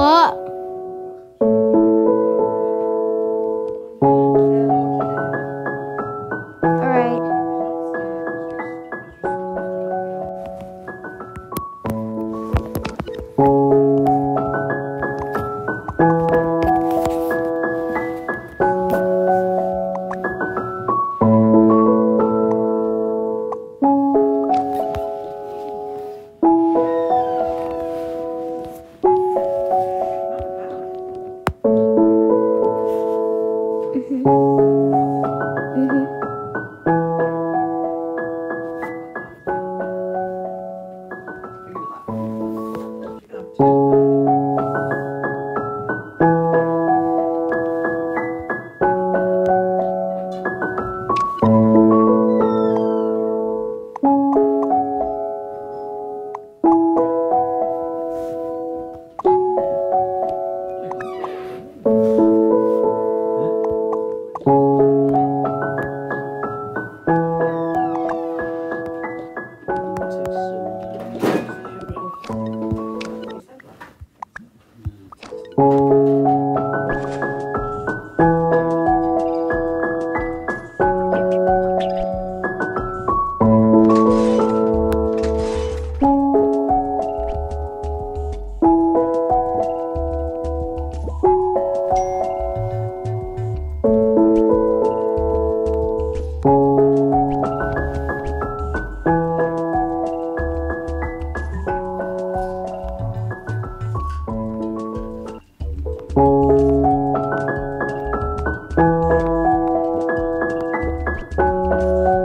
我。you.